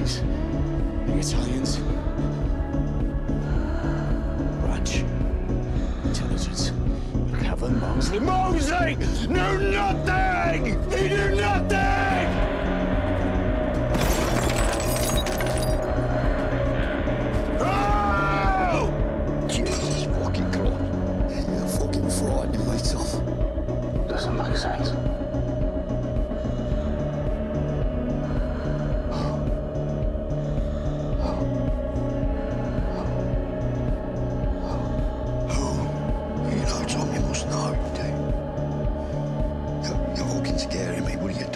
Japanese, the Italians. Branch. Intelligence. kevin Mosley. Mosley! know nothing! They do nothing! Oh! fucking fraud myself. Doesn't make sense. Hawkins, Gary, mate, are you?